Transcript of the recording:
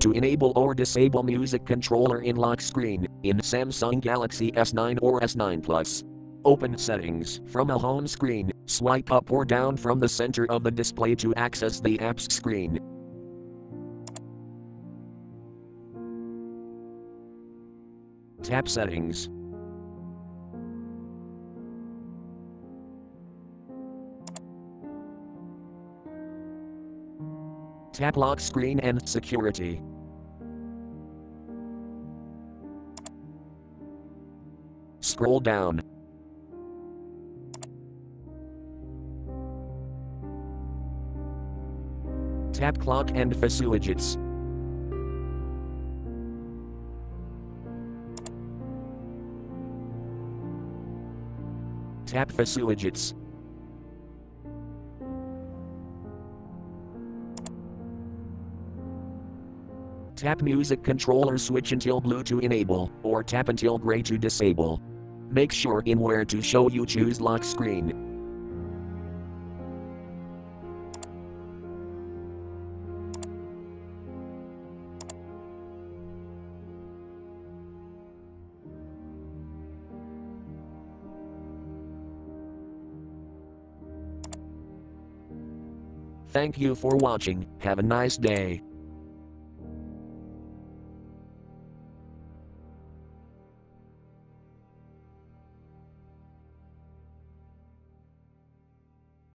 To enable or disable music controller in lock screen in Samsung Galaxy S9 or S9 Plus. Open settings from a home screen, swipe up or down from the center of the display to access the apps screen. Tap settings. Tap lock screen and security. Scroll down. Tap clock and FaceWidgets. Tap FaceWidgets. Tap music controller switch until blue to enable, or tap until gray to disable. Make sure in where to show you choose lock screen. Thank you for watching, have a nice day.